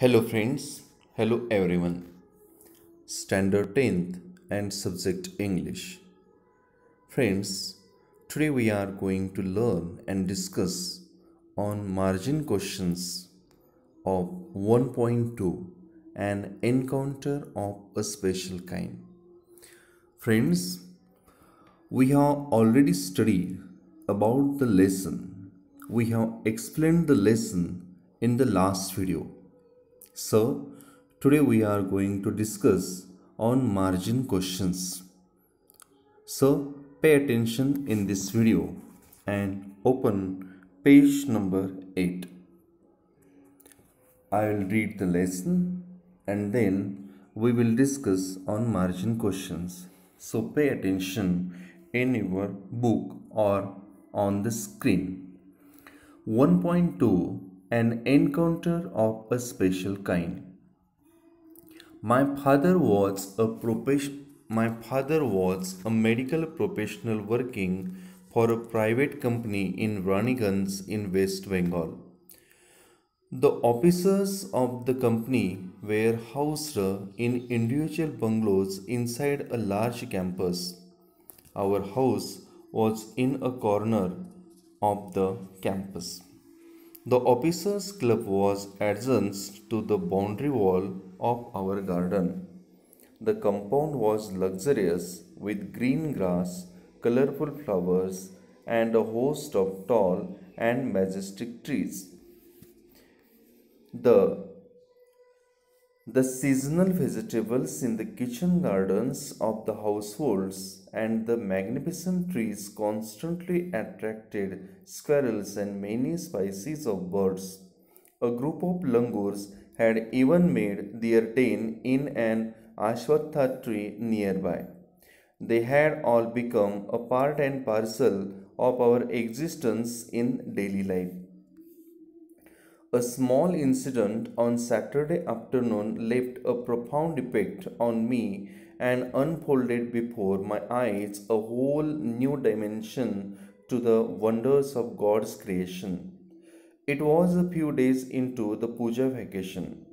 Hello, friends. Hello, everyone. Standard 10th and subject English. Friends, today we are going to learn and discuss on margin questions of 1.2 an encounter of a special kind. Friends, we have already studied about the lesson. We have explained the lesson in the last video. So, today we are going to discuss on margin questions. So, pay attention in this video and open page number 8. I will read the lesson and then we will discuss on margin questions. So, pay attention in your book or on the screen. 1.2 An encounter of a special kind. My father was a profession my father was a medical professional working for a private company in Raniganj in West Bengal. The officers of the company were housed in individual bungalows inside a large campus. Our house was in a corner of the campus. The officers' club was adjacent to the boundary wall of our garden. The compound was luxurious with green grass, colorful flowers, and a host of tall and majestic trees. The the seasonal vegetables in the kitchen gardens of the households and the magnificent trees constantly attracted squirrels and many species of birds. A group of langurs had even made their den in an ashwatha tree nearby. They had all become a part and parcel of our existence in daily life. A small incident on Saturday afternoon left a profound effect on me and unfolded before my eyes a whole new dimension to the wonders of God's creation. It was a few days into the puja vacation.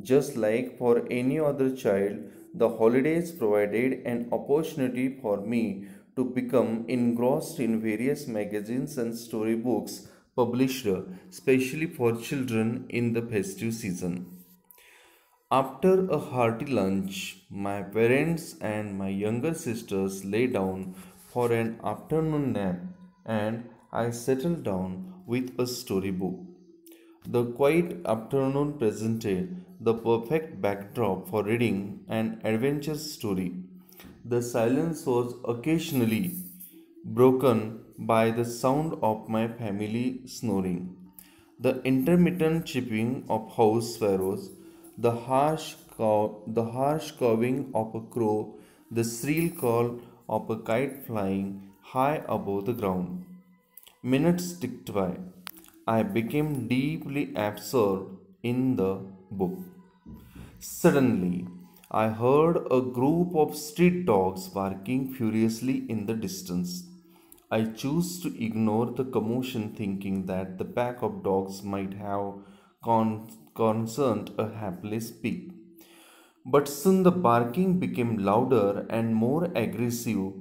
Just like for any other child, the holidays provided an opportunity for me to become engrossed in various magazines and storybooks published specially for children in the festive season. After a hearty lunch, my parents and my younger sisters lay down for an afternoon nap and I settled down with a storybook. The quiet afternoon presented the perfect backdrop for reading an adventure story. The silence was occasionally broken by the sound of my family snoring, the intermittent chirping of house sparrows, the harsh, cow- the harsh cawing of a crow, the shrill call of a kite flying high above the ground. Minutes ticked by. I became deeply absorbed in the book. Suddenly, I heard a group of street dogs barking furiously in the distance. I chose to ignore the commotion, thinking that the pack of dogs might have con- concerned a hapless pig. But soon the barking became louder and more aggressive,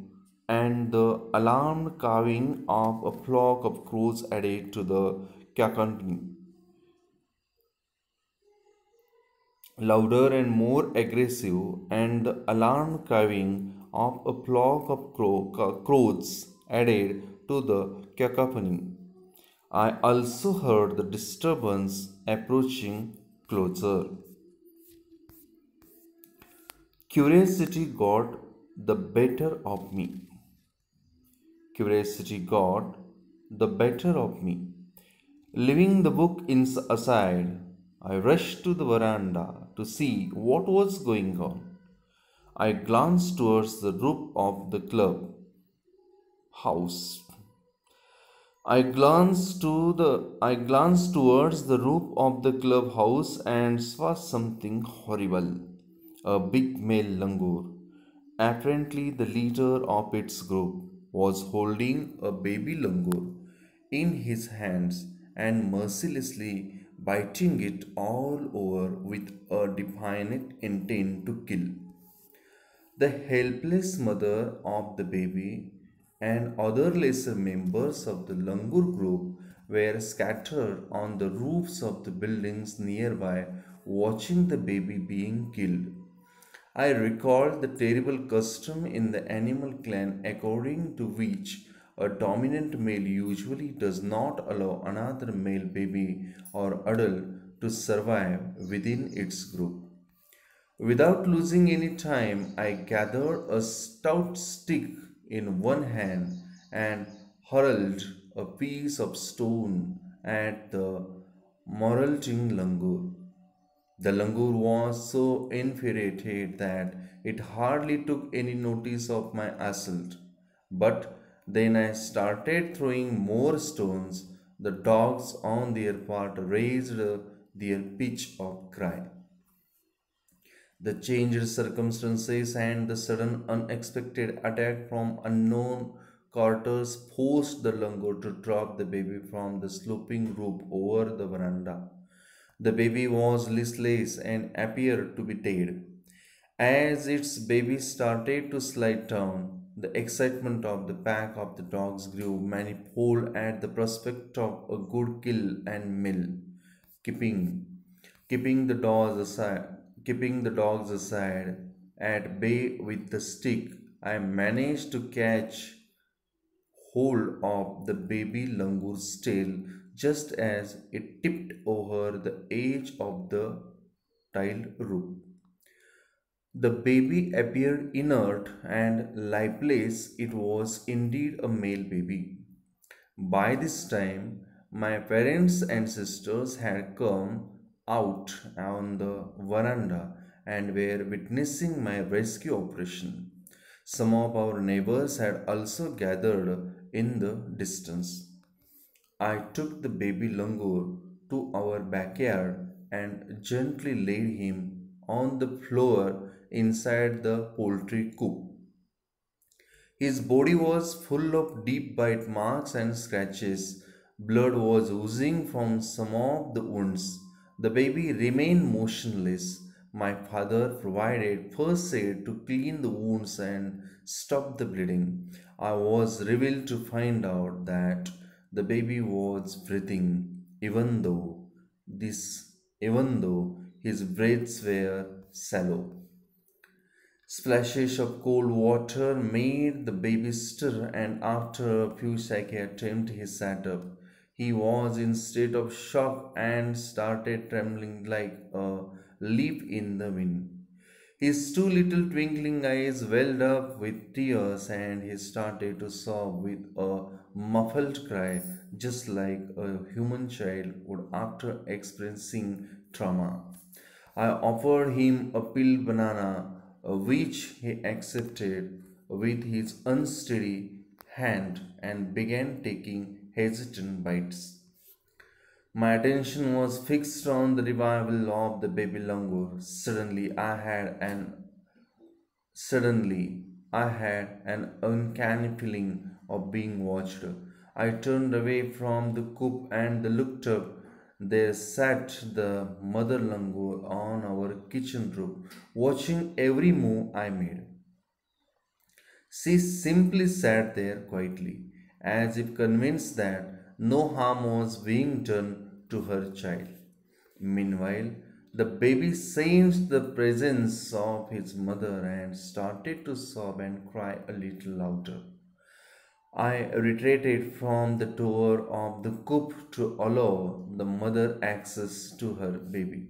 and the alarmed cawing of a flock of crows added to the cacophony. Louder and more aggressive, and the alarmed cawing of a flock of crow- crows added to the cacophony. I also heard the disturbance approaching closer. Curiosity got the better of me. Curiosity got the better of me. Leaving the book aside, I rushed to the veranda to see what was going on. I glanced towards the roof of the club house. I glanced to the I glanced towards the roof of the clubhouse and saw something horrible. A big male langur, apparently the leader of its group, was holding a baby langur in his hands and mercilessly biting it all over with a definite intent to kill. The helpless mother of the baby and other lesser members of the Langur group were scattered on the roofs of the buildings nearby watching the baby being killed. I recalled the terrible custom in the animal clan according to which a dominant male usually does not allow another male baby or adult to survive within its group. Without losing any time, I gathered a stout stick in one hand and hurled a piece of stone at the Moralting langur. The langur was so infuriated that it hardly took any notice of my assault. But then I started throwing more stones. The dogs on their part raised their pitch of cry. The changed circumstances and the sudden unexpected attack from unknown quarters forced the langur to drop the baby from the sloping roof over the veranda. The baby was listless and appeared to be dead. As its baby started to slide down, the excitement of the pack of the dogs grew manifold at the prospect of a good kill and meal. Keeping, keeping the dogs aside, Keeping the dogs aside at bay with the stick, I managed to catch hold of the baby langur's tail just as it tipped over the edge of the tiled roof. The baby appeared inert and lifeless. It was indeed a male baby. By this time, my parents and sisters had come out on the veranda and were witnessing my rescue operation. Some of our neighbors had also gathered in the distance. I took the baby langur to our backyard and gently laid him on the floor inside the poultry coop. His body was full of deep bite marks and scratches. Blood was oozing from some of the wounds. The baby remained motionless. My father provided first aid to clean the wounds and stop the bleeding. I was revealed to find out that the baby was breathing, even though this, even though his breaths were shallow. Splashes of cold water made the baby stir, and after a few second attempts, he sat up. He was in state of shock and started trembling like a leaf in the wind. His two little twinkling eyes welled up with tears and he started to sob with a muffled cry, just like a human child would after experiencing trauma. I offered him a peeled banana, which he accepted with his unsteady hand and began taking hesitant bites. My attention was fixed on the revival of the baby langur. Suddenly I had an suddenly I had an uncanny feeling of being watched. I turned away from the coop and looked up. There sat the mother langur on our kitchen roof, watching every move I made. She simply sat there quietly as if convinced that no harm was being done to her child. Meanwhile, the baby sensed the presence of his mother and started to sob and cry a little louder. I retreated from the door of the coop to allow the mother access to her baby.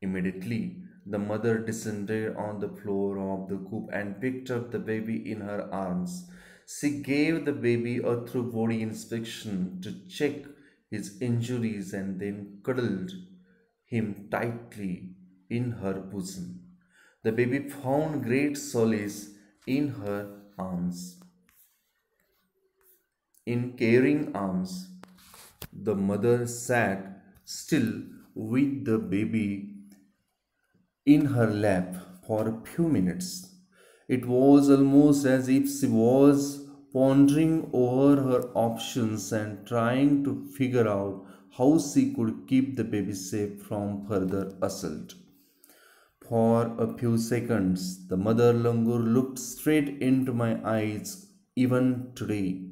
Immediately, the mother descended on the floor of the coop and picked up the baby in her arms. She gave the baby a thorough body inspection to check his injuries and then cuddled him tightly in her bosom. The baby found great solace in her arms. In caring arms, the mother sat still with the baby in her lap for a few minutes. It was almost as if she was pondering over her options and trying to figure out how she could keep the baby safe from further assault. For a few seconds, the mother langur looked straight into my eyes, even today.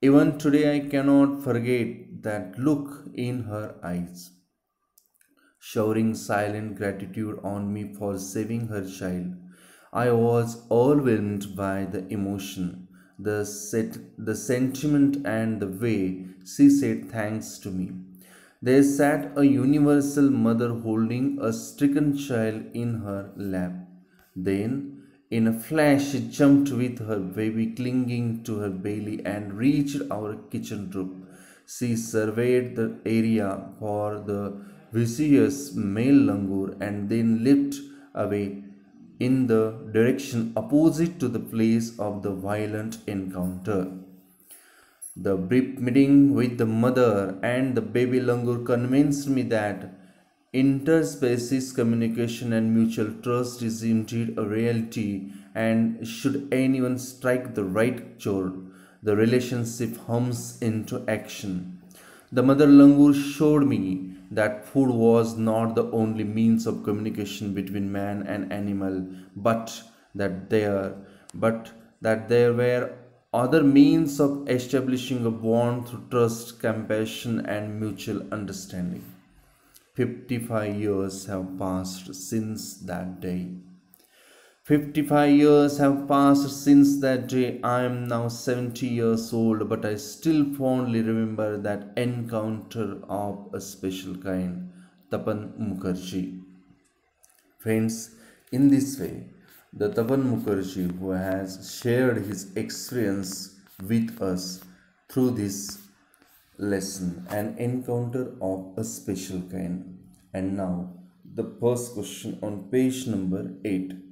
Even today, I cannot forget that look in her eyes. Showering silent gratitude on me for saving her child, I was overwhelmed by the emotion, the, set, the sentiment, and the way she said thanks to me. There sat a universal mother holding a stricken child in her lap. Then, in a flash, she jumped with her baby clinging to her belly and reached our kitchen roof. She surveyed the area for the vicious male langur and then leaped away in the direction opposite to the place of the violent encounter. The brief meeting with the mother and the baby langur convinced me that interspecies communication and mutual trust is indeed a reality and should anyone strike the right chord, the relationship hums into action. The mother langur showed me that food was not the only means of communication between man and animal, but that there, but that there were other means of establishing a bond through trust, compassion, and mutual understanding. 55 years have passed since that day. 55 years have passed since that day. I am now 70 years old, but I still fondly remember that encounter of a special kind. Tapan Mukherjee. Friends, in this way, the Tapan Mukherjee who has shared his experience with us through this lesson, an encounter of a special kind. And now, the first question on page number 8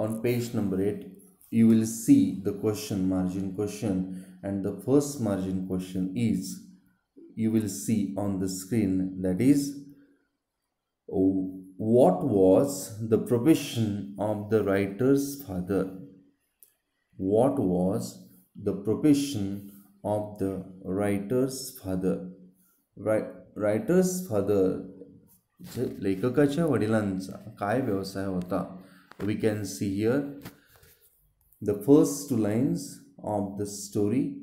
On page number 8, you will see the question margin question, and the first margin question is you will see on the screen that is oh, what was the profession of the writer's father? What was the profession of the writer's father? Writers father लेखकाच्या वडिलांचा काय व्यवसाय होता we can see here the first two lines of the story.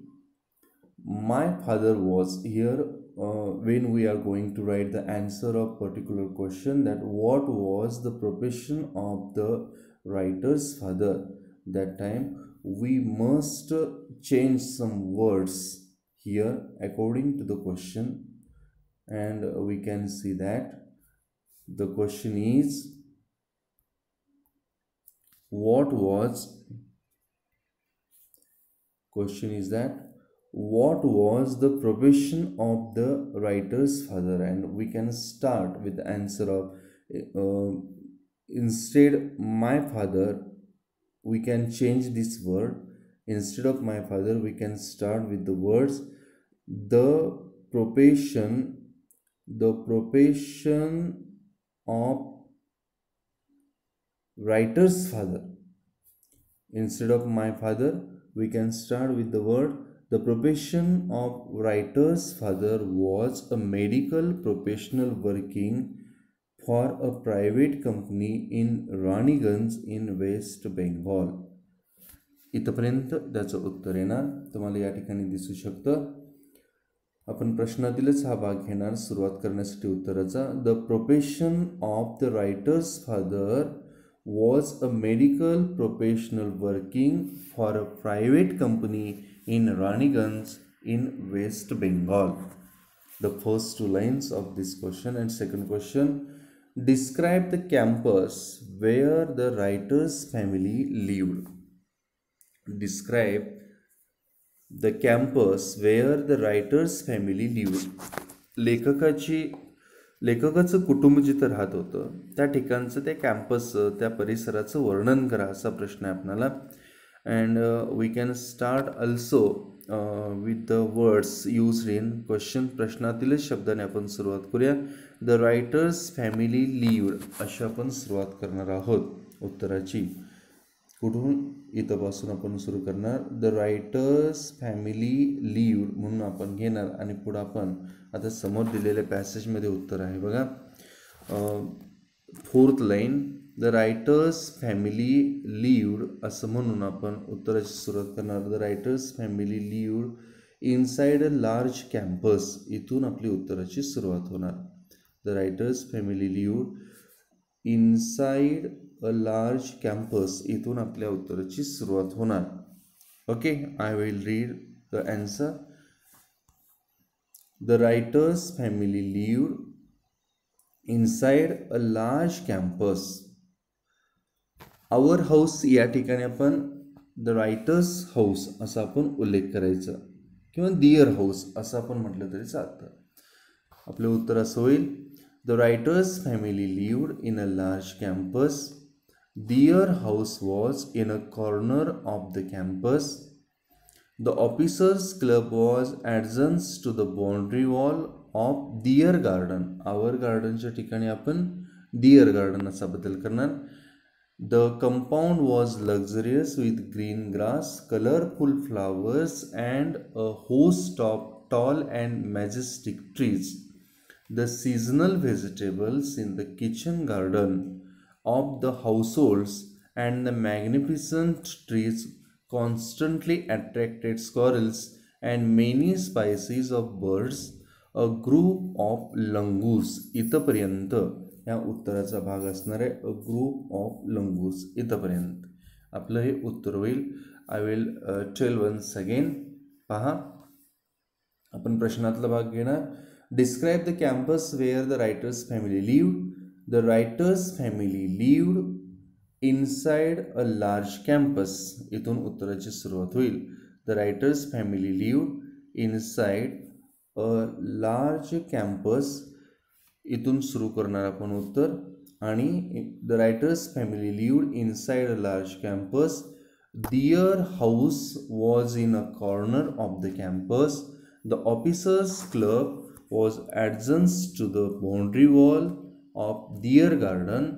My father was here uh, when we are going to write the answer of particular question that what was the profession of the writer's father? That time we must change some words here according to the question. And we can see that the question is what was question is that what was the profession of the writer's father? And we can start with the answer of uh, instead my father we can change this word. Instead of my father we can start with the words the profession the profession of writer's father instead of my father we can start with the word the profession of writer's father was a medical professional working for a private company in Raniganj in West Bengal. इथपर्यंत त्याचं उत्तर येणार तुम्हाला या ठिकाणी दिसू शकतं आपण प्रश्नातीलच हा भाग घेणार सुरुवात करण्यासाठी उत्तराचा the profession of the writer's father was a medical professional working for a private company in Raniganj in West Bengal. The first two lines of this question and second question describe the campus where the writer's family lived. Describe the campus where the writer's family lived. लेखकाची लेखकाचं कुटुंब जिथं राहत होतं त्या ठिकाणचं त्या कॅम्पसचं त्या परिसराचं वर्णन करा असा प्रश्न आहे आपणाला. And we can start also with the words use in question प्रश्नातीलच शब्दाने आपण सुरुवात करूया. द रायटर्स फॅमिली लिव्ड अशी आपण सुरुवात करणार आहोत उत्तराची. कुठून? इथंपासून आपण सुरू करणार. द रायटर्स फॅमिली लिव्ड म्हणून आपण घेणार आणि पुढं आपण आता समोर दिलेल्या पॅसेजमध्ये उत्तर आहे. बघा fourth line the writer's family lived असं म्हणून आपण उत्तराची सुरुवात करणार. The writer's family lived inside a large campus इथून आपली उत्तराची सुरुवात होणार. The writer's family lived inside a large campus इथून आपल्या उत्तराची सुरुवात होणार. Okay I will read the answer the writer's family lived inside a large campus our house या ठिकाणी आपण द रायटर्स हाऊस असा आपण उल्लेख करायचा किंवा दिअर हाऊस असं आपण म्हटलं तरी चालतं आपलं उत्तर असं होईल the writer's family lived in a large campus their house was in a corner of the campus the officers' club was ॲडजन्स to the boundary wall of their garden our गार्डनच्या ठिकाणी आपण दिअर गार्डन असा बदल करणार the compound was luxurious with green grass colourful flowers and a host of tall and majestic trees. The seasonal vegetables in the kitchen garden of the households and the magnificent trees constantly attracted squirrels and many species of birds. A group of langurs इथंपर्यंत ह्या उत्तराचा भाग असणार आहे अ group of लंगूस इथंपर्यंत. आपलं हे उत्तर होईल. I will tell once again पहा. आपण प्रश्नातला भाग घेणार. Describe the campus where the writer's family lived the writer's family lived inside a large campus इथून उत्तराची सुरुवात होईल. The writer's family lived inside a large campus इथून सुरू करणार आपण उत्तर. आणि the writer's family lived inside a large campus. Their house was in a corner of the campus. The officers' club was adjacent to the boundary wall of their garden.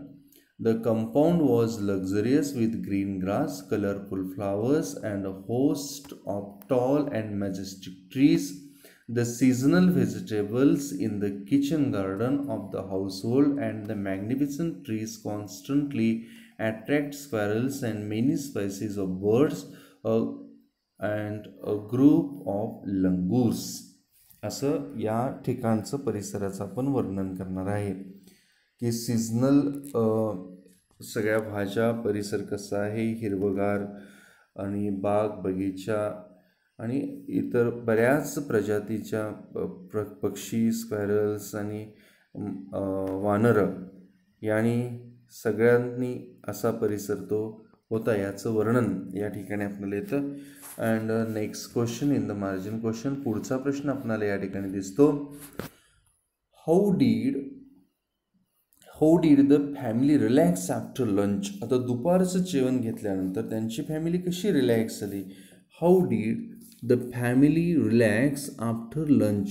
The compound was luxurious with green grass, colorful flowers, and a host of tall and majestic trees. The seasonal vegetables in the kitchen garden of the household and the magnificent trees constantly attract squirrels and many species of birds. Uh, and a group of लंगूस असं या ठिकाणचं परिसराचं आपण वर्णन करणार आहे की seasonal सगळ्या भाज्या परिसर कसा आहे हिरवगार आणि बाग बगीचा आणि इतर बऱ्याच प्रजातीच्या प्र पक्षी स्क्वॅरल्स आणि वानरं यांनी सगळ्यांनी असा परिसर तो होता याचं वर्णन या ठिकाणी आपल्याला येतं. And next question in the margin question पुढचा प्रश्न आपणाला या ठिकाणी दिसतो. How did how did the family relax after lunch. आता दुपारचं जेवण घेतल्यानंतर त्यांची फॅमिली कशी रिलॅक्स झाली? How did the family relax after lunch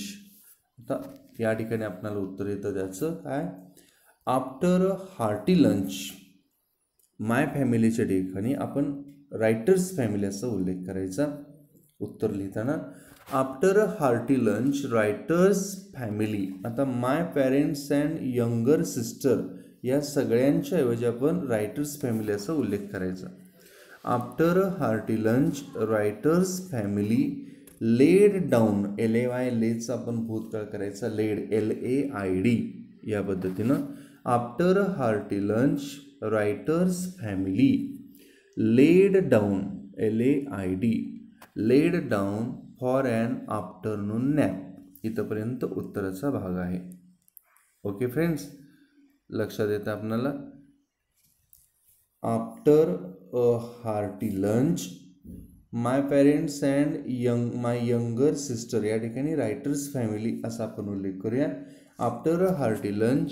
आता या ठिकाणी आपल्याला उत्तर येतं त्याचं काय? आफ्टर हार्टी लंच माय फॅमिलीच्या ठिकाणी आपण रायटर्स फॅमिली असा उल्लेख करायचा. उत्तर लिहिताना after a hearty lunch writer's family आता my parents and younger sister या सगळ्यांच्या ऐवजी आपण रायटर्स फॅमिली असा उल्लेख करायचा. After a hearty lunch writer's family laid down L A Y लेचा आपण भूतकाळ करायचा laid L A I D या पद्धतीनं. After a hearty lunch writer's family laid down L A I D laid down for and afternoon nap इथंपर्यंत उत्तराचा भाग आहे. Okay friends लक्षात येतं आपल्याला after a hearty lunch my parents and young my younger sister या ठिकाणी writer's family असा आपण उल्लेख करूया. After a hearty lunch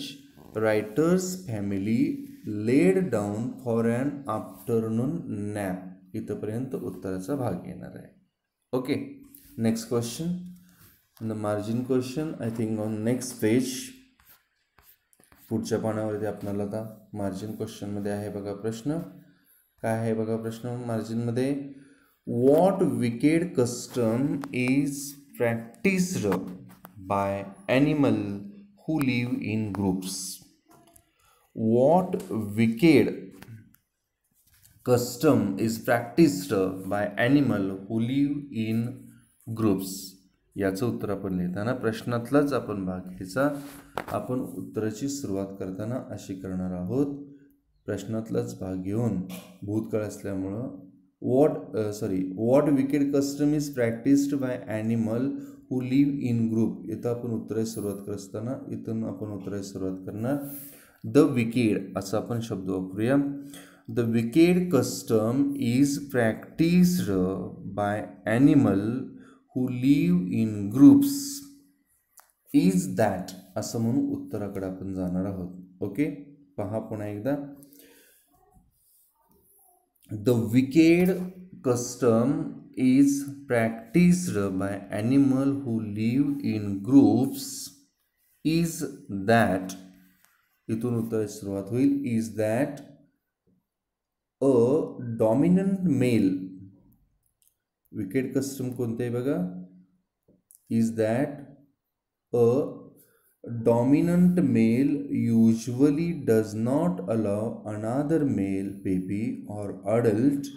writer's family laid down for and afternoon nap इथंपर्यंत उत्तराचा भाग येणार आहे. Okay next question the margin question I think on next page पुढच्या पानावरती आपल्याला आता मार्जिन क्वेश्चनमध्ये आहे बघा प्रश्न. काय आहे बघा प्रश्न? मार्जिनमध्ये what wicked custom is practised by animal who live in groups what wicked custom is practiced by animal who live in groups याचं उत्तर आपण लिहिताना प्रश्नातलाच आपण भाग घ्यायचा. आपण उत्तराची सुरुवात करताना अशी करणार आहोत. प्रश्नातलाच भाग घेऊन भूतकाळ असल्यामुळं what sorry what wicked custom is practised by animal who live in group इथं आपण उत्तराची सुरुवात करत असताना इथून आपण उत्तराची सुरुवात करणार. द विकेड असा आपण शब्द वापरूया. The wicked custom is practised by animal who live in groups. Is that असं म्हणून उत्तराकडे आपण जाणार आहोत. ओके पहा पुन्हा एकदा. The wicked custom is practised by animal who live in groups is that इथून उत्तराची सुरुवात होईल. Is that a dominant male wicked custom बघा? Is that a dominant male usually does not allow another male baby or adult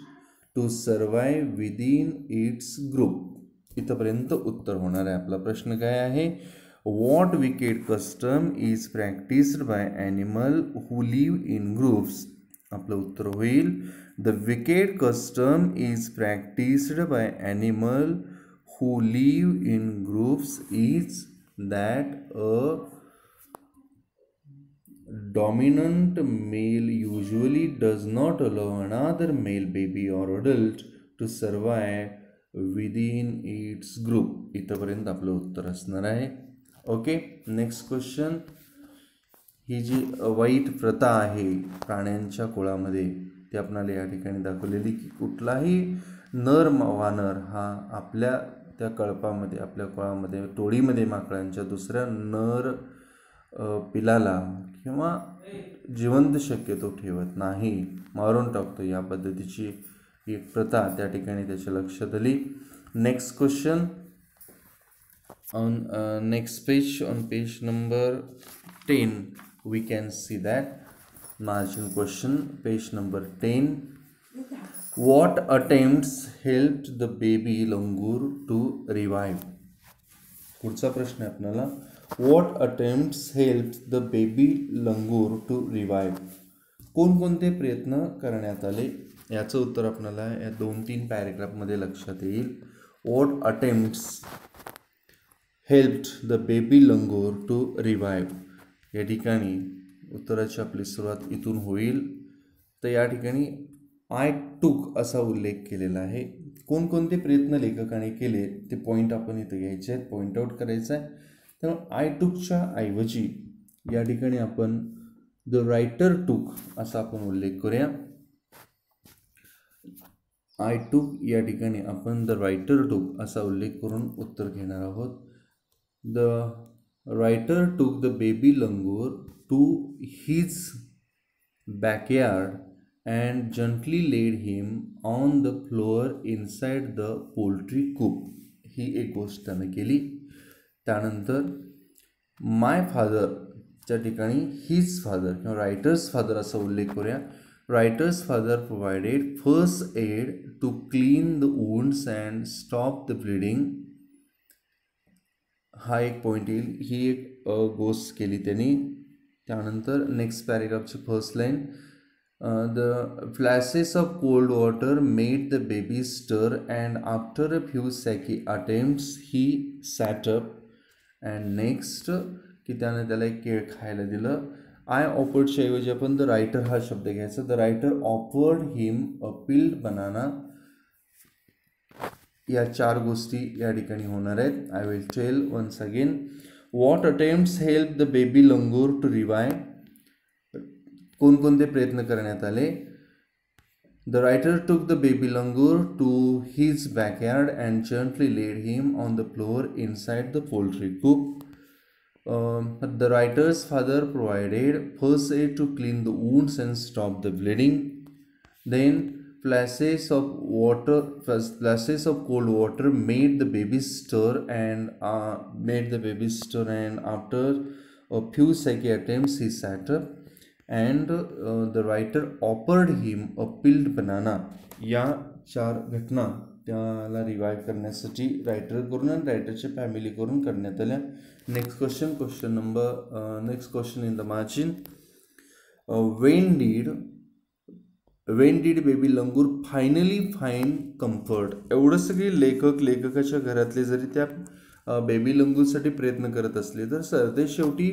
to survive within its group इथंपर्यंत उत्तर होणार आहे. आपला प्रश्न काय आहे? What wicked custom is practised by animal who live in groups आपलं उत्तर होईल the wicked custom is practised by animal who live in groups is that a dominant male usually does not allow another male baby or adult to survive within its group इथंपर्यंत आपलं उत्तर असणार आहे okay next question ही जी वाईट प्रथा आहे प्राण्यांच्या कुळामध्ये ती आपणाला या ठिकाणी दाखवलेली की कुठलाही नर वानर हा आपल्या त्या कळपामध्ये आपल्या कुळामध्ये टोळीमध्ये माकडांच्या दुसऱ्या नर पिलाला किंवा जिवंत शक्यतो ठेवत नाही. मारून टाकतो या पद्धतीची एक प्रथा त्या ठिकाणी त्याच्या लक्षात आली. Next question on next page on page number ten we can see that. Margin question page number 10 what attempts helped the baby langur to revive? पुढचा प्रश्न आहे आपल्याला. What attempts help the baby langur to revive कोणकोणते प्रयत्न करण्यात आले? याचं उत्तर आपल्याला या दोन तीन पॅरेग्राफमध्ये लक्षात येईल. What attempts helped the baby langur to revive या ठिकाणी उत्तराची आपली सुरुवात इथून होईल. तर या ठिकाणी आय टूक असा उल्लेख केलेला आहे. कोणकोणते प्रयत्न लेखकाने केले ते पॉईंट आपण इथं घ्यायचे आहेत पॉईंट आऊट करायचं आहे. त्यामुळे आय टूकच्या ऐवजी या ठिकाणी आपण द रायटर टूक असा आपण उल्लेख करूया. आय टूक या ठिकाणी आपण द रायटर टूक असा उल्लेख करून उत्तर घेणार आहोत. The writer took the baby langur to his backyard and gently laid him on the floor inside the poultry coop ही एक गोष्ट त्यानं केली त्यानंतर माय फादरच्या ठिकाणी हिज फादर किंवा रायटर्स फादर असा उल्लेख करूया writer's father provided first aid to clean the wounds and stop the bleeding हा एक येईल. ही एक गोष्ट केली त्यांनी. त्यानंतर next पॅरेग्राफची first line the flashes of cold water made the baby stir and after a few shaky attempts he sat up and next की एक केळ खायला दिलं. आय ऑफर्डच्या ऐवजी द रायटर हा शब्द घ्यायचा. The offered him a peeled banana या चार गोष्टी या ठिकाणी होणार आहेत. Will tell once again what attempts help the baby langur to revive कोणकोणते प्रयत्न करण्यात आले? The took the baby langur to his backyard and gently laid him on the floor inside the poultry coop the writer's father provided first aid to clean the wounds and stop the bleeding then flashes of water flashes of cold water made the baby stir and uh, made the baby stir and after a few psyche attempts he sat up and uh, the writer offered him a peeled banana या चार घटना त्याला revive करण्यासाठी writer करून आणि रायटरच्या family करून करण्यात आल्या next question question number next question in the margin when deed when did baby langur finally find comfort एवढं सगळे लेखक लेखकाच्या घरातले जरी त्या बेबी लंगूरसाठी प्रयत्न करत असले तर सरते शेवटी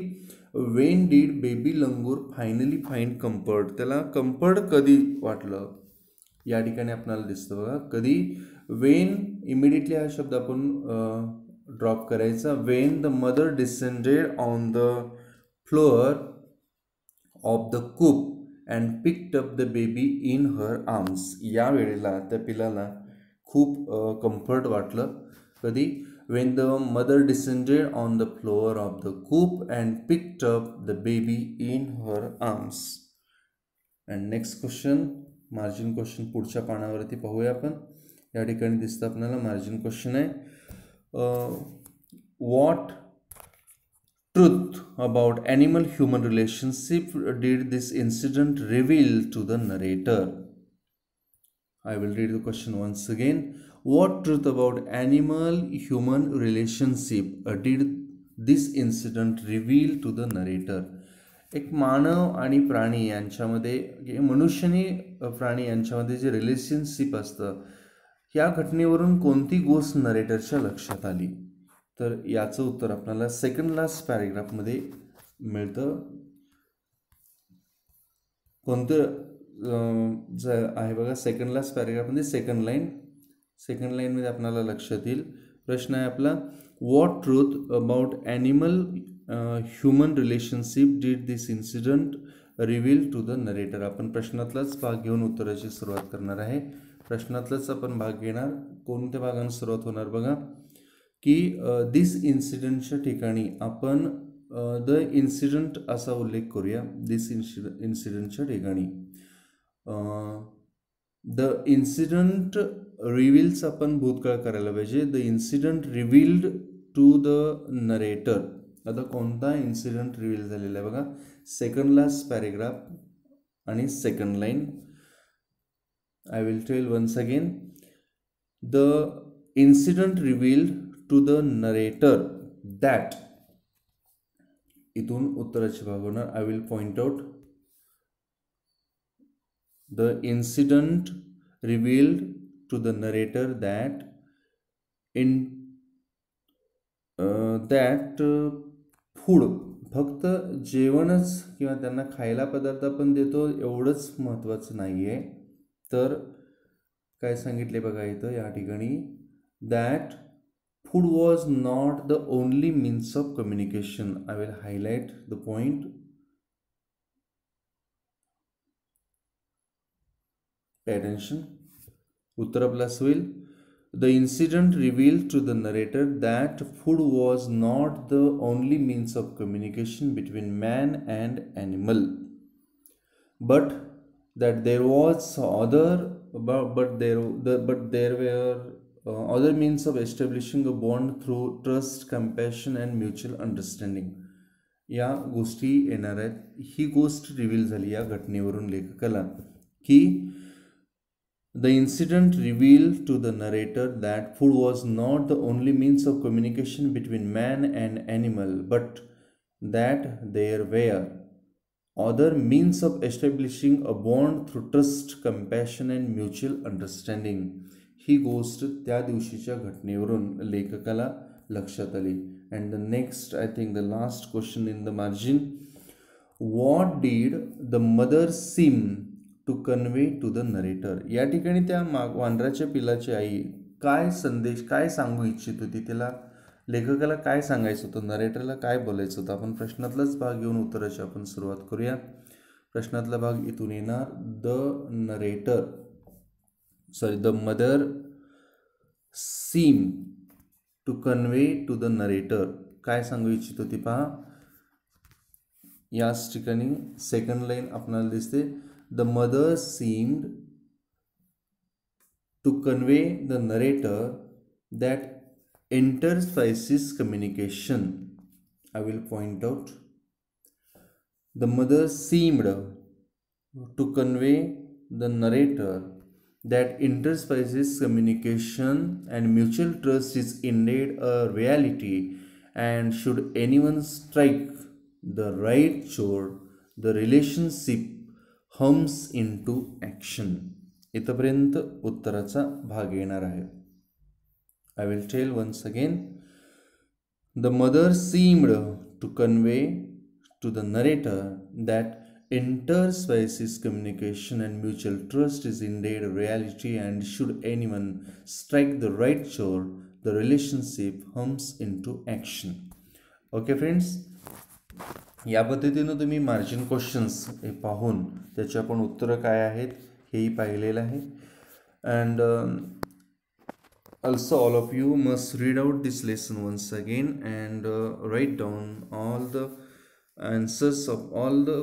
when did baby langur finally find comfort त्याला कम्फर्ट कधी वाटलं? या ठिकाणी आपल्याला दिसतं बघा. कधी? वेन इमिडिएटली हा शब्द आपण ड्रॉप करायचा. When the mother descended on the floor of the coop and picked up the baby in her arms या वेळेला त्या पिलाला खूप कम्फर्ट वाटलं कधी when the mother descended on the floor of the coop and picked up the baby in her arms and next question margin question पुढच्या पानावरती पाहूया आपण या ठिकाणी दिसतं आपल्याला मार्जिन क्वेश्चन आहे what truth about animal human relationship did this incident reveal to the narrator? I will read the question once again. What truth about animal human relationship did this incident reveal to the narrator? एक मानव आणि प्राणी यांच्यामध्ये मनुष्यनी प्राणी यांच्यामध्ये जे relationship असतं या घटनेवरून कोणती गोष्ट नरेटरच्या लक्षात आली तर याचं उत्तर आपल्याला सेकंड लास्ट पॅरेग्राफमध्ये मिळतं. कोणतं ज आहे बघा सेकंड लास्ट पॅरेग्राफमध्ये सेकंड लाईन सेकंड लाईनमध्ये आपल्याला लक्षात येईल. प्रश्न आहे आपला what truth about animal human relationship did this incident reveal to the narrator आपण प्रश्नातलाच भाग घेऊन उत्तराची सुरुवात करणार आहे. प्रश्नातलाच आपण भाग घेणार. कोणत्या भागाने सुरुवात होणार बघा? की दिस इन्सिडंटच्या ठिकाणी आपण द इन्सिडंट असा उल्लेख करूया दिस इन्सिड इन्सिडंटच्या ठिकाणी. द इन्सिडंट रिव्हिल्स आपण भूतकाळ करायला पाहिजे. The incident revealed to the narrator आता कोणता इन्सिडंट रिव्हील झालेला आहे बघा. सेकंड लास्ट पॅरेग्राफ आणि second line I will tell once again the incident revealed to the narrator that इथून उत्तराची भाग होणार. I will point out the incident revealed to the narrator that in that food फक्त जेवणच किंवा त्यांना खायला पदार्थ आपण देतो एवढंच महत्त्वाचं नाही आहे तर काय सांगितले बघा इथं या ठिकाणी that food was not the only means of communication. I will highlight the point. Pay attention. Uttara plus will. The incident revealed to the narrator that food was not the only means of communication between man and animal, but that there was other but, but there the, but there were uh, other means of establishing a bond through trust, compassion and mutual understanding. या गोष्टी येणार आहेत ही गोष्ट reveal झाली या घटनेवरून लेखकाला की The incident revealed to the narrator that food was not the only means of communication between man and animal, but that there were other means of establishing a bond through trust, compassion and mutual understanding. ही गोष्ट त्या दिवशीच्या घटनेवरून लेखकाला लक्षात आली. And the next I think the last question in the margin what did the mother seem to convey to the narrator या ठिकाणी त्या माग वांद्राच्या पिलाची आई काय संदेश काय सांगू इच्छित होती? तिला लेखकाला काय सांगायचं होतं? नरेटरला काय बोलायचं होतं? आपण प्रश्नातलाच भाग घेऊन उत्तराची आपण सुरुवात करूया. प्रश्नातला भाग इथून येणार. The narrator sorry the mother seem to convey to the narrator काय सांगू इच्छित होती पहा याच ठिकाणी सेकंड लाईन आपल्याला दिसते The mother seemed to convey the narrator that interspices communication. I will point out. The mother seemed to convey the narrator that interspecies communication and mutual trust is indeed a reality and should anyone strike the right chord the relationship hums into action इथपर्यंत उत्तराचा भाग येणार आहे I will tell once again the mother seemed to convey to the narrator that Interspecies communication and mutual trust is indeed a reality, and should anyone strike the right chord, the relationship hums into action. Okay friends या पद्धतीनं तुम्ही margin questions हे पाहून त्याची आपण उत्तरं काय आहेत हेही पाहिलेलं आहे and also all of you must read out this lesson once again and uh, write down all the answers of all the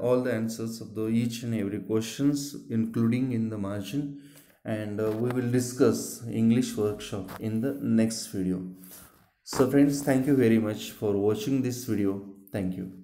all the answers of the each and every questions including in the margin. And uh, we will discuss english workshop in the next video. So friends thank you very much for watching this video. Thank you